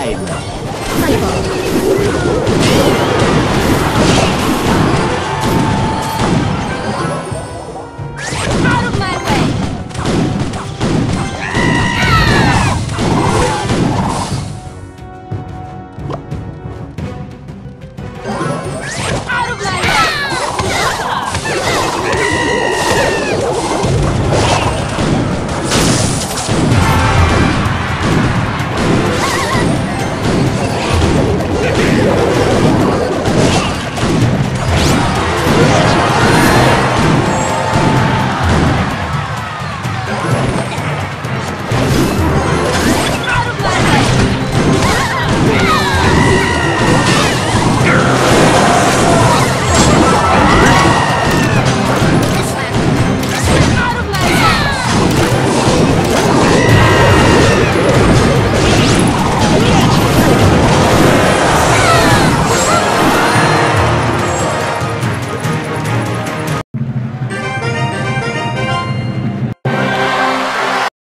Showtime! 最後